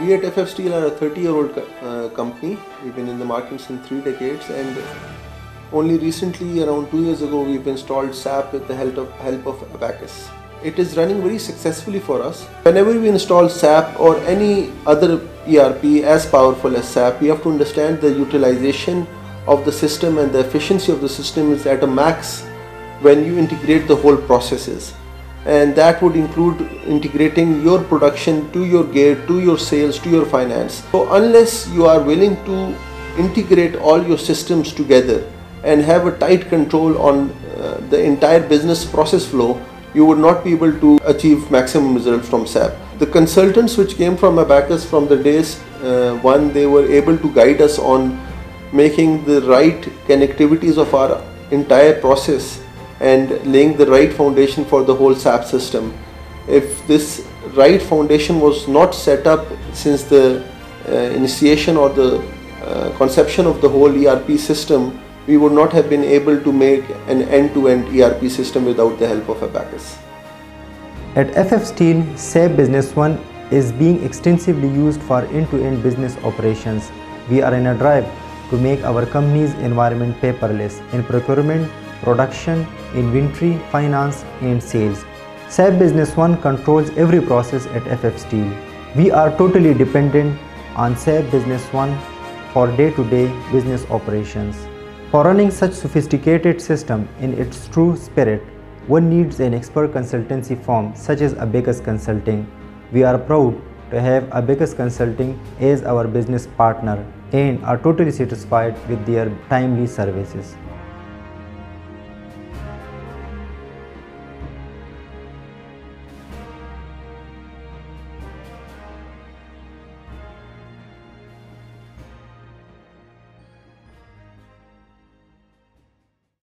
We at FF Steel are a 30 year old uh, company. We've been in the market since three decades and only recently, around two years ago, we've installed SAP with the help of, help of Abacus. It is running very successfully for us. Whenever we install SAP or any other ERP as powerful as SAP, we have to understand the utilization of the system and the efficiency of the system is at a max when you integrate the whole processes and that would include integrating your production to your gear to your sales to your finance so unless you are willing to integrate all your systems together and have a tight control on uh, the entire business process flow you would not be able to achieve maximum results from SAP. The consultants which came from Abacus from the days uh, one, they were able to guide us on making the right connectivities of our entire process and laying the right foundation for the whole SAP system. If this right foundation was not set up since the uh, initiation or the uh, conception of the whole ERP system, we would not have been able to make an end-to-end ERP system without the help of Abacus. At FF Steel, SAP Business One is being extensively used for end-to-end business operations. We are in a drive to make our company's environment paperless in procurement, production, inventory, finance, and sales. SAP Business One controls every process at FF Steel. We are totally dependent on SAP Business One for day-to-day business operations. For running such sophisticated system in its true spirit, one needs an expert consultancy firm such as Abacus Consulting. We are proud to have Abacus Consulting as our business partner and are totally satisfied with their timely services.